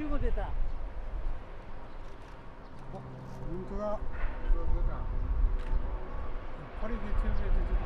15出た。本当だ。やっぱり月曜日出て